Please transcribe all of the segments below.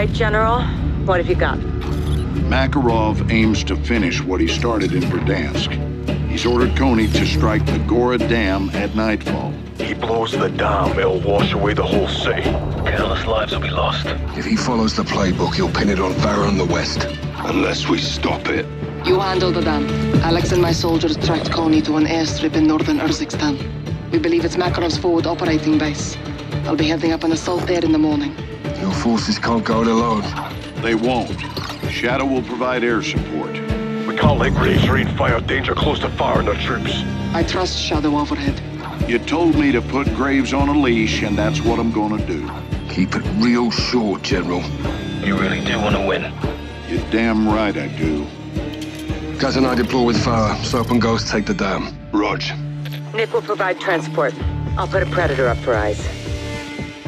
right, General. What have you got? Makarov aims to finish what he started in Verdansk. He's ordered Konni to strike the Gora Dam at nightfall. He blows the dam, it'll wash away the whole city. Countless lives will be lost. If he follows the playbook, he'll pin it on Farah in the west. Unless we stop it. You handle the dam. Alex and my soldiers tracked Konni to an airstrip in northern Urzikstan. We believe it's Makarov's forward operating base. I'll be heading up an assault there in the morning. Your forces can't go it alone. They won't. Shadow will provide air support. We can't let Graves rain fire danger close to firing their troops. I trust Shadow overhead. You told me to put Graves on a leash, and that's what I'm gonna do. Keep it real short, General. You really do want to win. You're damn right I do. Gaz and I deploy with fire. Soap and Ghost take the dam. Rog. Nick will provide transport. I'll put a Predator up for eyes.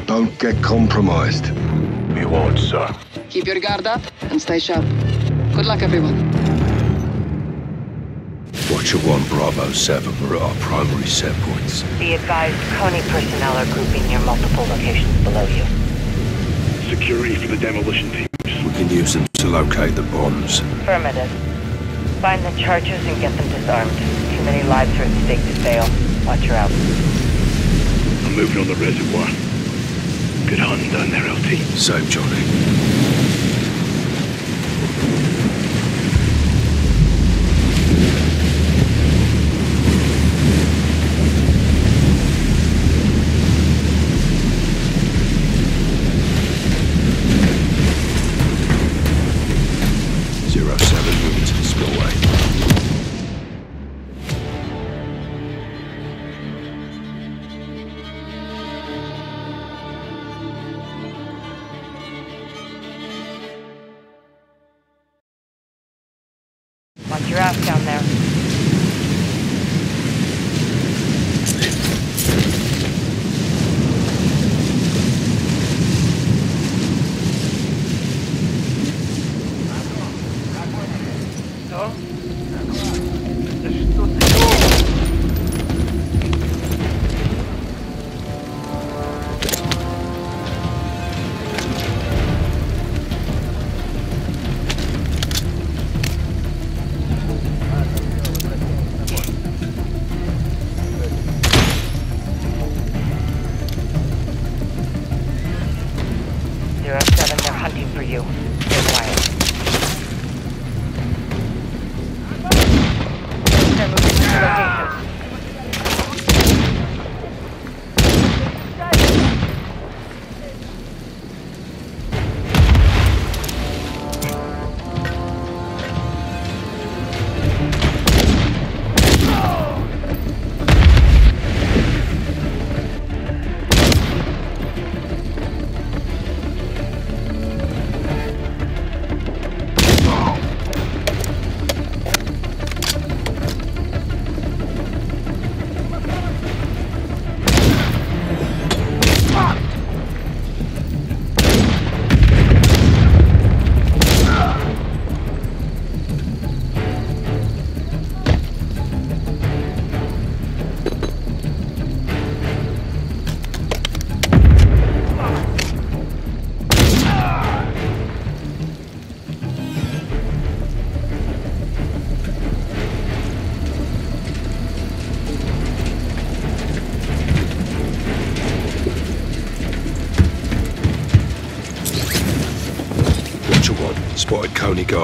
Don't get compromised. We won't, sir. Keep your guard up and stay sharp. Good luck, everyone. Watcher 1 Bravo 7 are at our primary set points. Be advised, Konni personnel are grouping near multiple locations below you. Security for the demolition teams. We can use them to locate the bombs. Affirmative. Find the charges and get them disarmed. Too many lives are at stake to fail. Watcher out. I'm moving on the reservoir. Good hunting down there, LT. Save Johnny.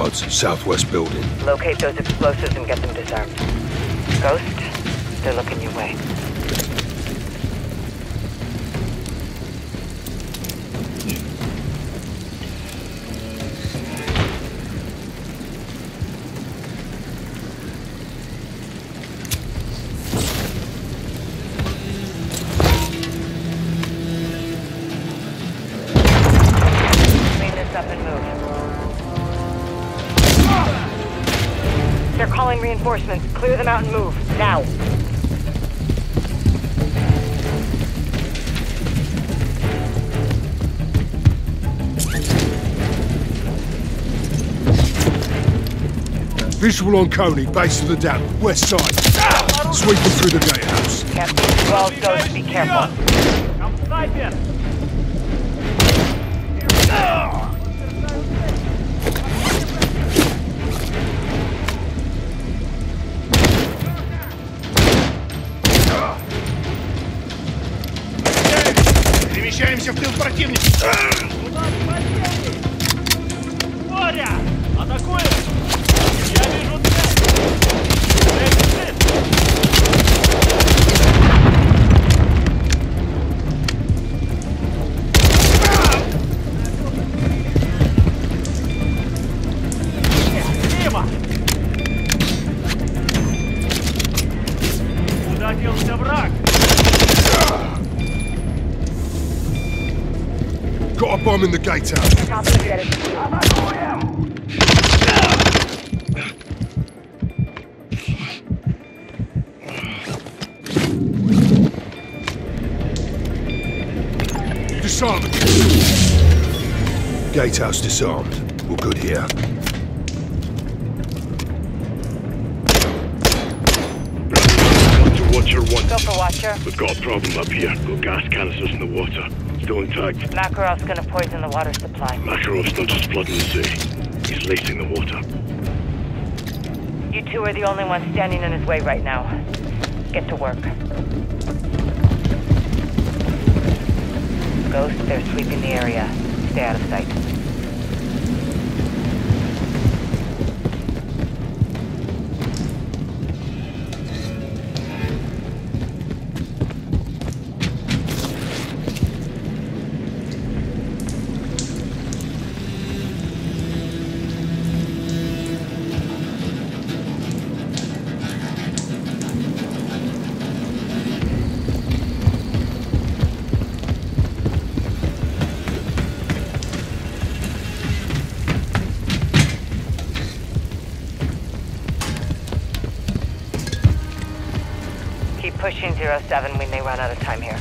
Guards, southwest building. Locate those explosives and get them disarmed. Ghost, they're looking your way. Reinforcements. Clear them out and move. Now. Visual on Konni, base of the dam, west side. Sweeping through the gatehouse. Captain, well, Ghost, be careful. Движемся в тыл противника! Боря! Атакуем! Я вижу цель! Цель Got a bomb in the gatehouse. Disarm it. Gatehouse disarmed. We're good here. Got Watcher 1. Go for Watcher. We've got a problem up here. Got gas canisters in the water. Still intact. Makarov's gonna poison the water supply. Makarov's not just flooding the sea. He's lacing the water. You two are the only ones standing in his way right now. Get to work. Ghost, they're sweeping the area. Stay out of sight. Keep pushing zero 07. We may run out of time here.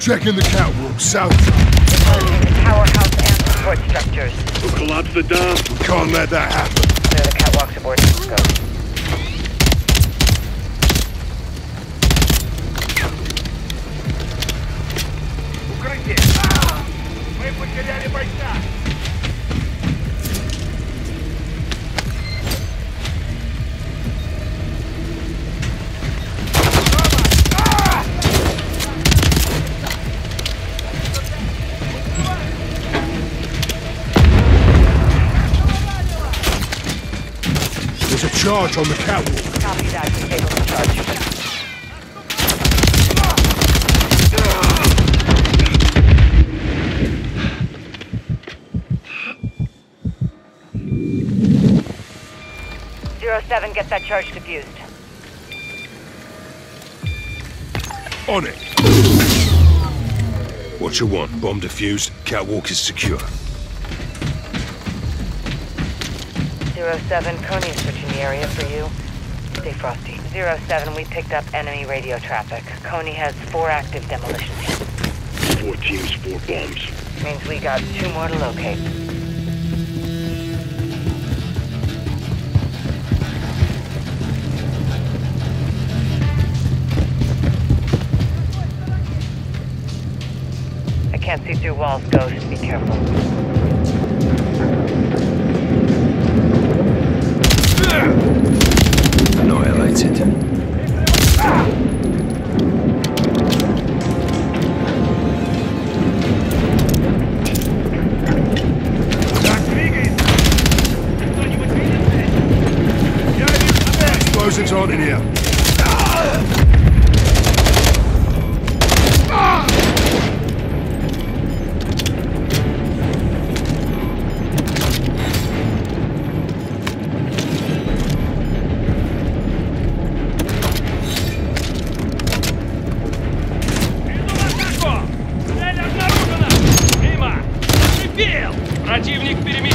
Checking the catwalk, south. Purging the tower house and support structures. We'll collapse the dam. We can't let that happen. Clear the catwalks aboard charge on the catwalk. Copy that. Disable the charge. Zero seven, get that charge diffused. On it. What you want? bomb defused. Catwalk is secure. Zero 07, Konni's searching the area for you. Stay frosty. Zero 07, we picked up enemy radio traffic. Konni has four active demolitions. Four teams, four bombs. Means we got two more to locate. I can't see through walls, Ghost. Be careful. No allied hit. Противник переместился.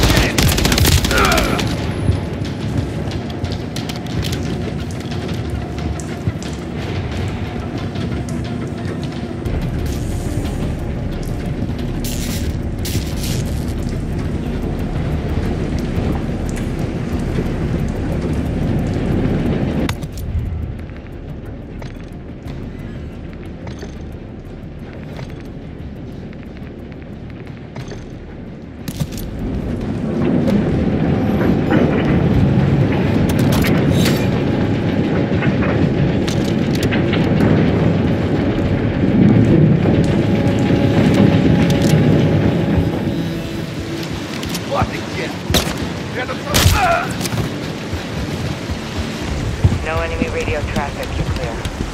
No enemy radio traffic. You're clear.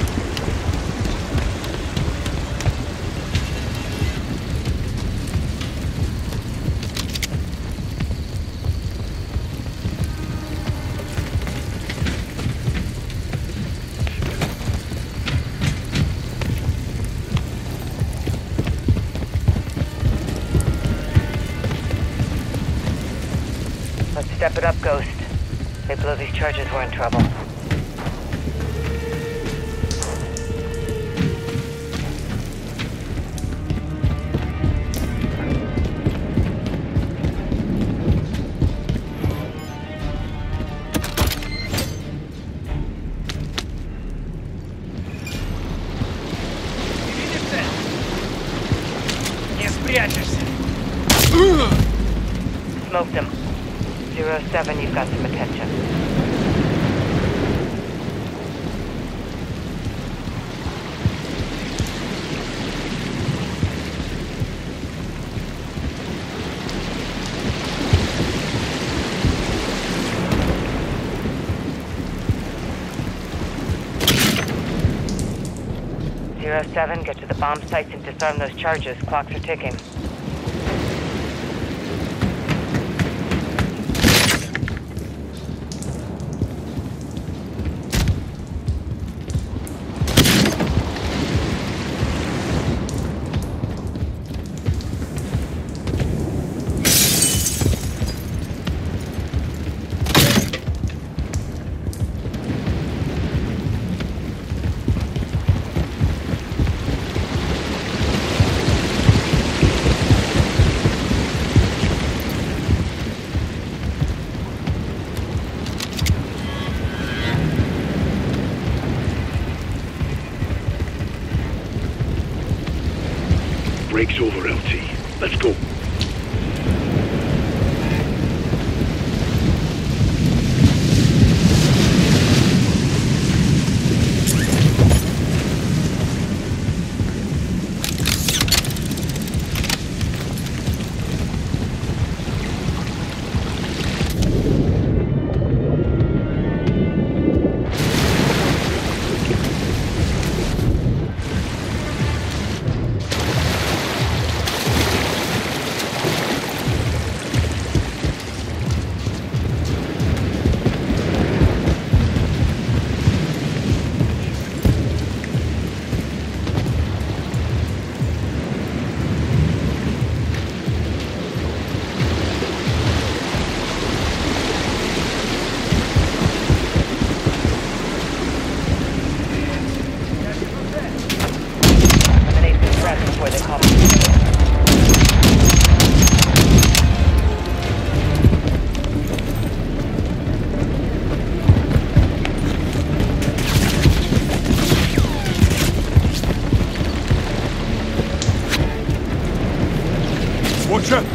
step it up, Ghost. They blow these charges, we're in trouble. Видишь цель? Не спрячешься! Smoked him. Zero 07, you've got some attention. Zero 07, get to the bomb sites and disarm those charges. Clocks are ticking.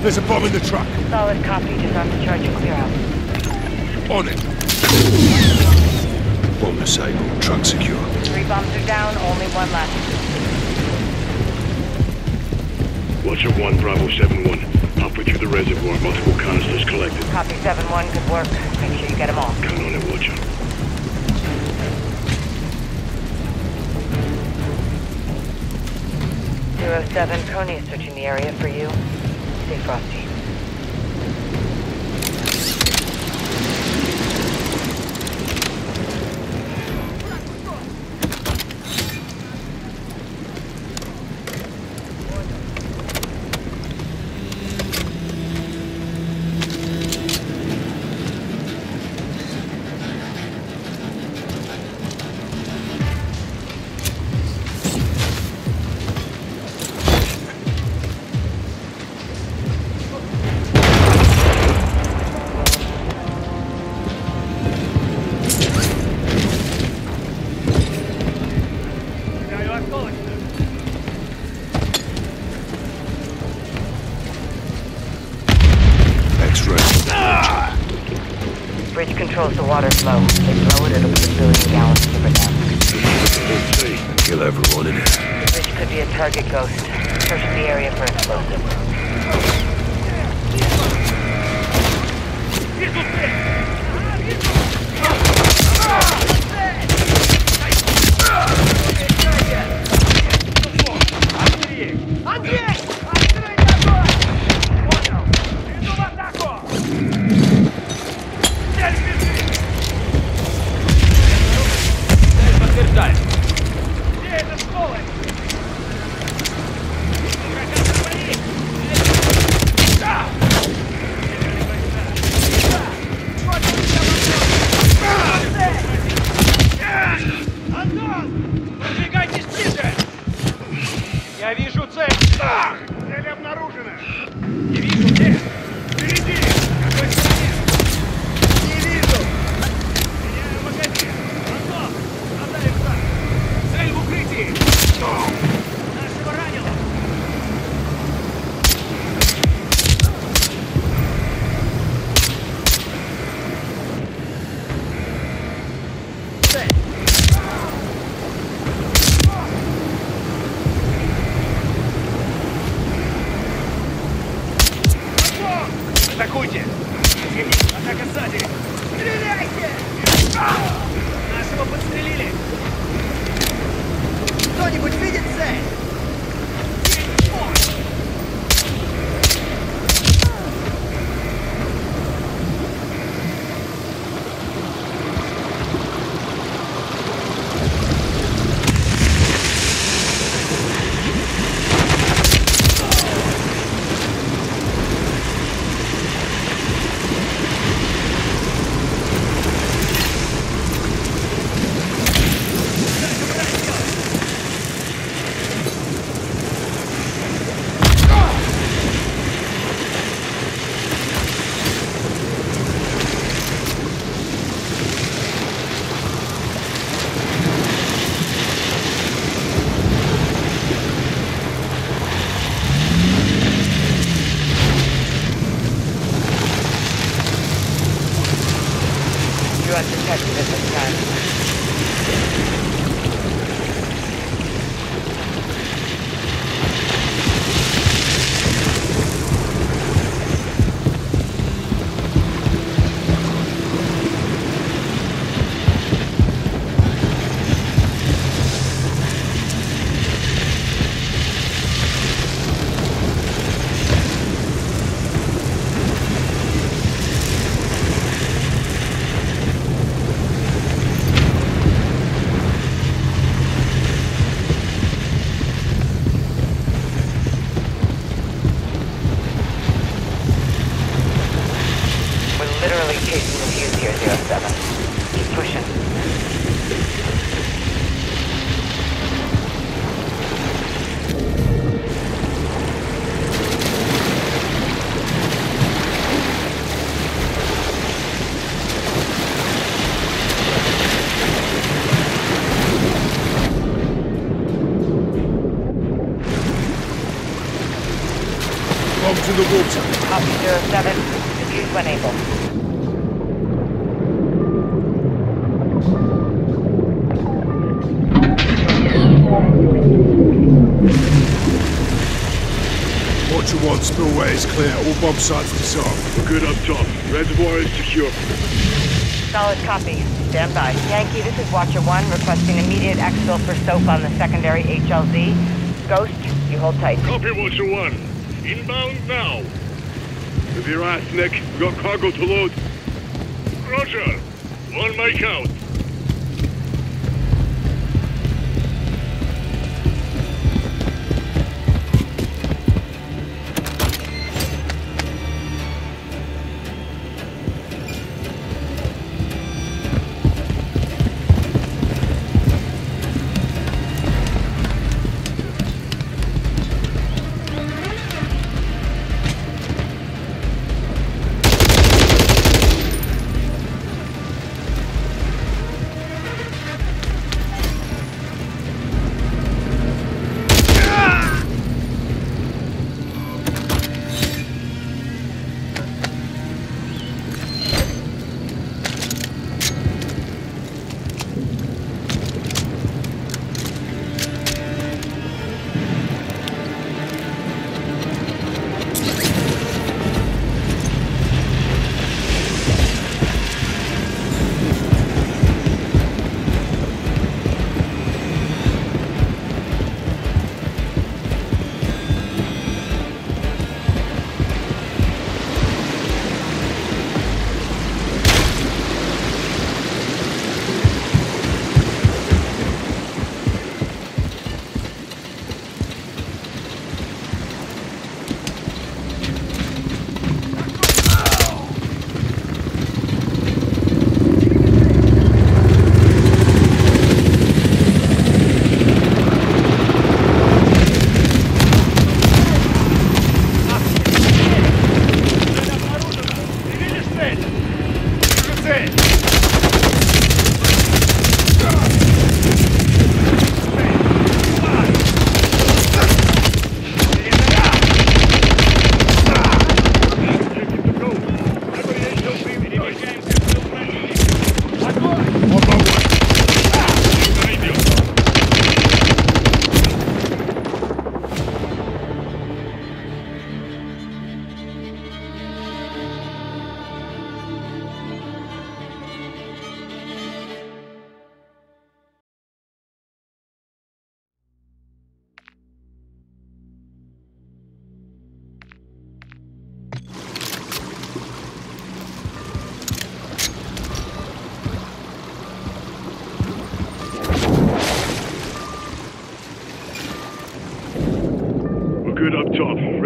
There's a bomb in the truck. Solid copy. Disarm the charge and clear out. On it. Bomb disabled. Truck secure. Three bombs are down. Only one left. Watcher 1, Bravo 7-1. Halfway through the reservoir, multiple canisters collected. Copy 7-1. Good work. Make sure you get them all. Count on it, Watcher. Zero 07, Konni is searching the area for you. Stay frosty. Water flow. Disarmed. We're good up top. Reservoir is secure. Solid copy. Stand by. Yankee, this is Watcher 1 requesting immediate exfil for SOAP on the secondary HLZ. Ghost, you hold tight. Copy, Watcher 1. Inbound now. With your ass, Nick. We got cargo to load. Roger. On my count.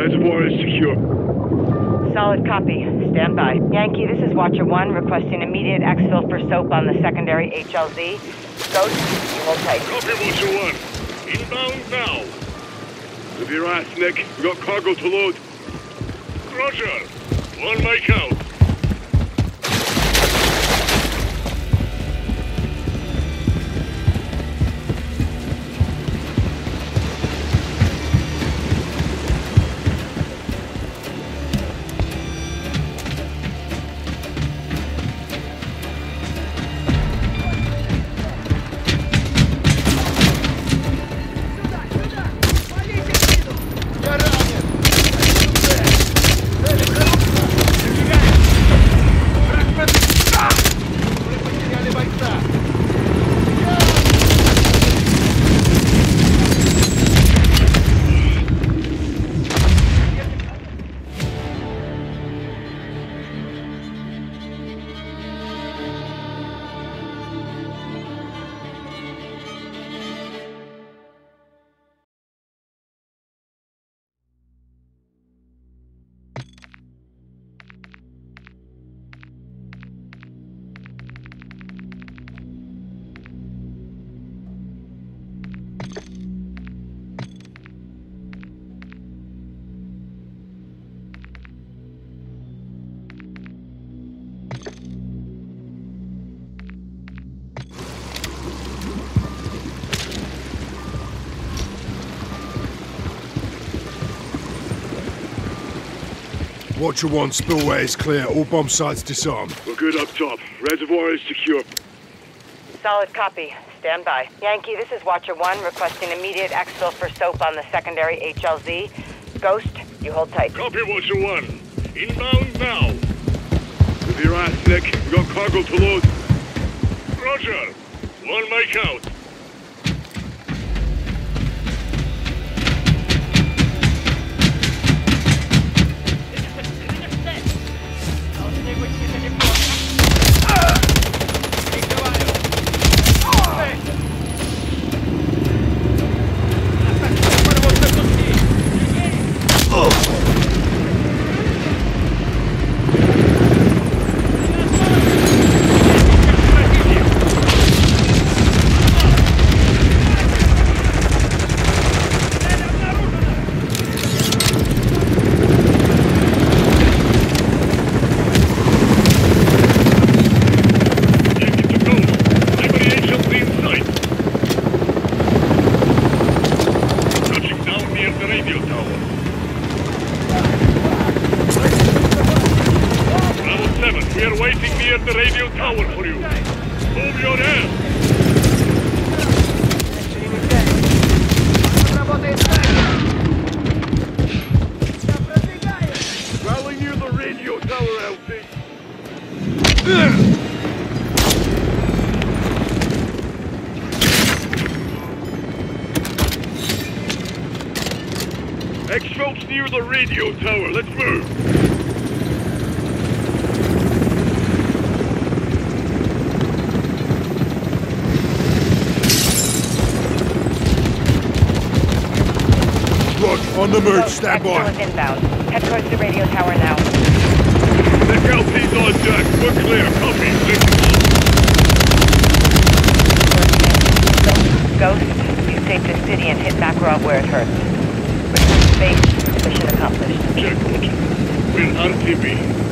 Reservoir is secure. Solid copy. Stand by. Yankee, this is Watcher 1 requesting immediate exfil for SOAP on the secondary HLZ. Ghost, you hold tight. Copy, Watcher 1. Inbound now. With your ass, Nick. We got cargo to load. Roger. On my count. Watcher 1, spillway is clear. All bomb sites disarmed. We're good up top. Reservoir is secure. Solid copy. Stand by. Yankee, this is Watcher 1 requesting immediate exfil for soap on the secondary HLZ. Ghost, you hold tight. Copy, Watcher 1. Inbound now. With your ass, Nick. We got cargo to load. Roger. One mic out. Exfil's near the radio tower. Let's move. Rog, on the move. Stand Exfil by. is inbound. Head towards the radio tower now. Nick LT's on deck. We're clear. Copy. Listen. Ghost, you save the city and hit Makarov where it hurts. Return to base. Mission accomplished. Check. We're RTB.